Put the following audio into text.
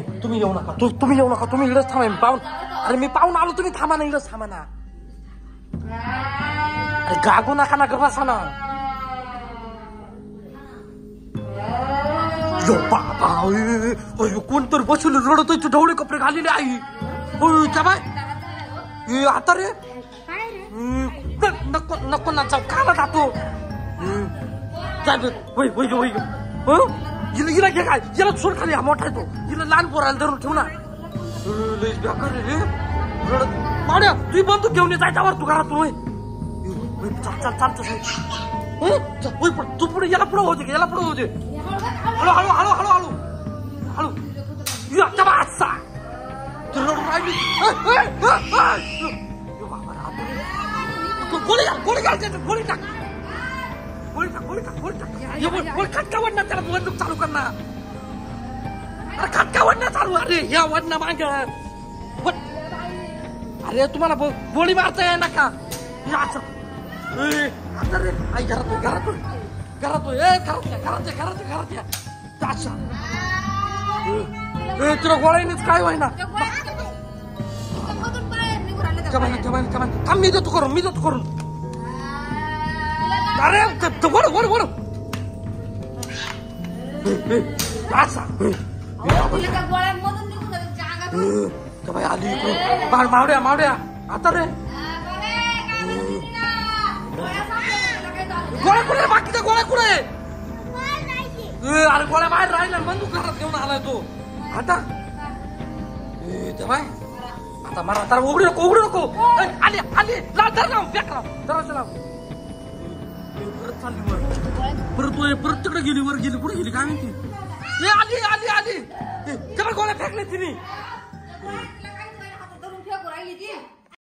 तुम्ही येऊ नका तु- तुम्ही येऊ नका तुम्ही इकडंच थांबा मी पाहून अरे मी पाहून आलो तुम्ही थांबा ना इकडंच थांबा ना अरे गागू नका ना बसा ना यो बाबा अय, अय, कोण तर बसले रडत तू ढवळे कपडे घालेले आई अय, त्या बाय ए, आता रे काय रे हम्म, न- नको नको ना जाऊ काला जातो हम्म, जा बे, होय होय होय हं? हिला हिला घे काय? हिला सोड खाली हा मोठा आहे तो. हिला लहान पोराला धरून ठेव ना. अं, बेकार आहे रे. रडत माड्या तू बंदूक घेऊन ये जायच्यावर तू घरात होय. चाल चाल चाल चाल तू पुढे याला पुढे होते याला पुढे होते हळू हळू हळू हळू हळू. हळू. या त्या असा रडून राहिली. गोळी गोळी घाल गोळी टाक. गोळी टाक गोळी टाक गोळी टाक गोळी गोळी खटका वडणं त्याला बंदूक चालू कर ना. अरे खटका वडणं चालू. अरे या वडणं माग अरे तुम्हाला गोळी मारता ना का? या असं. ए, आता रे आई घरात घरात. घरात ए घरात घरात घरात घरात ए तुला गोळ्यानेच काय व्हायना गोळ्या. कमाल कमाल थांब मी देतो करून मी देतो करून. अरे त- त- वळ वळ वळ ए, ए, असा ए, अहो, तुला त्या गोळ्यांमधून निघून आले त्या अंगातून. ए, त्या बाई आली इकडून मार- मावड्या मावड्या आता रे आ, गोळे, काय म्हणते तिला? गोळ्या सापडल्या, तिला काय झालं? गोळ्या कुठे बाकीच्या गोळ्या कुठे गोळ्या नाहीये. ए, अरे गोळ्या बाहेर राहिल्या बंदूक घरात घेऊन आलाय तो आता ए त्या बाय आता मारा आता उघडू नको उघडू नको ए, आली आली लाव धर चालली वर. परत परत तिकडे गेली वर गेली. कुठे गेली? काय माहिती? ए आली आली आली. त्याला गोळ्या फेकल्या तिने.